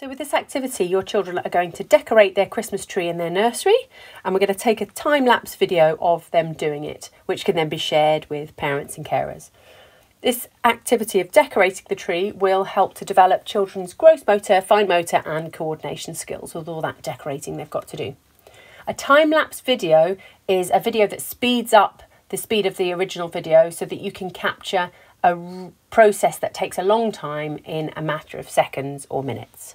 So with this activity, your children are going to decorate their Christmas tree in their nursery and we're going to take a time-lapse video of them doing it, which can then be shared with parents and carers. This activity of decorating the tree will help to develop children's gross motor, fine motor and coordination skills with all that decorating they've got to do. A time-lapse video is a video that speeds up the speed of the original video so that you can capture a process that takes a long time in a matter of seconds or minutes.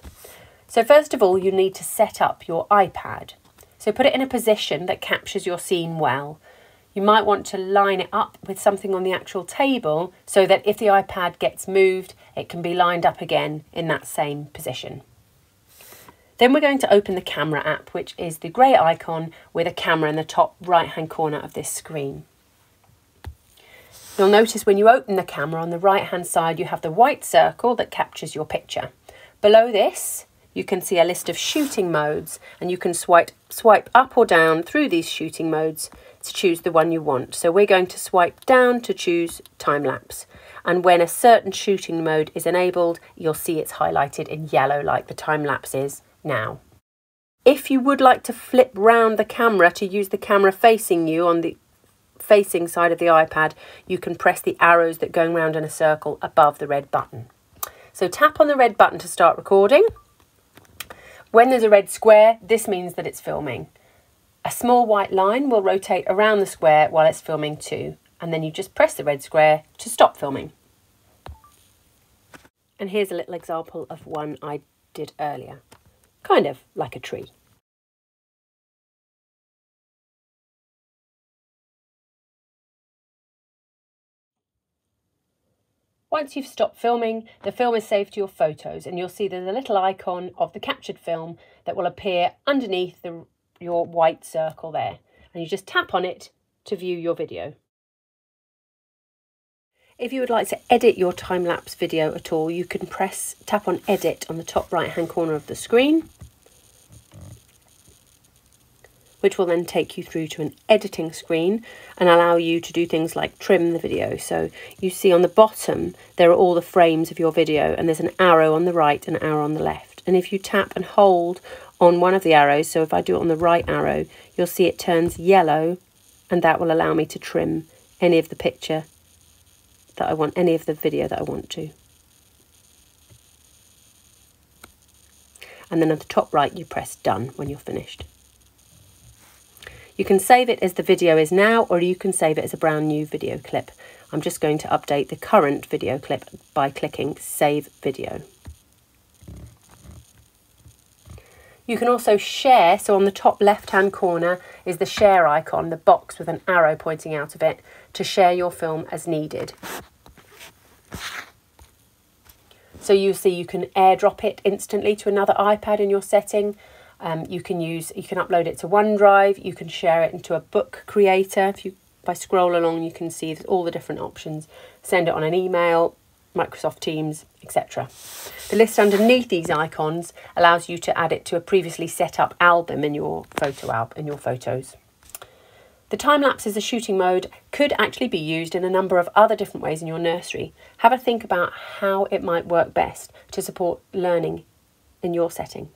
So first of all, you need to set up your iPad. So put it in a position that captures your scene well. You might want to line it up with something on the actual table so that if the iPad gets moved, it can be lined up again in that same position. Then we're going to open the camera app, which is the grey icon with a camera in the top right hand corner of this screen. You'll notice when you open the camera on the right hand side, you have the white circle that captures your picture. Below this, you can see a list of shooting modes and you can swipe, swipe up or down through these shooting modes to choose the one you want. So we're going to swipe down to choose time lapse. And when a certain shooting mode is enabled, you'll see it's highlighted in yellow like the time lapse is now. If you would like to flip round the camera to use the camera facing you on the facing side of the iPad, you can press the arrows that go around in a circle above the red button. So tap on the red button to start recording. When there's a red square, this means that it's filming. A small white line will rotate around the square while it's filming too, and then you just press the red square to stop filming. And here's a little example of one I did earlier, kind of like a tree. Once you've stopped filming, the film is saved to your photos and you'll see there's a little icon of the captured film that will appear underneath the, your white circle there. And you just tap on it to view your video. If you would like to edit your time-lapse video at all, you can press tap on edit on the top right hand corner of the screen which will then take you through to an editing screen and allow you to do things like trim the video. So you see on the bottom, there are all the frames of your video and there's an arrow on the right and an arrow on the left. And if you tap and hold on one of the arrows, so if I do it on the right arrow, you'll see it turns yellow and that will allow me to trim any of the picture that I want, any of the video that I want to. And then at the top right, you press done when you're finished. You can save it as the video is now, or you can save it as a brand new video clip. I'm just going to update the current video clip by clicking Save Video. You can also share, so on the top left hand corner is the share icon, the box with an arrow pointing out of it, to share your film as needed. So you see you can airdrop it instantly to another iPad in your setting um, you can use, you can upload it to OneDrive, you can share it into a book creator. If you, I scroll along, you can see all the different options. Send it on an email, Microsoft Teams, etc. The list underneath these icons allows you to add it to a previously set up album in your photo album, in your photos. The time lapse as a shooting mode could actually be used in a number of other different ways in your nursery. Have a think about how it might work best to support learning in your setting.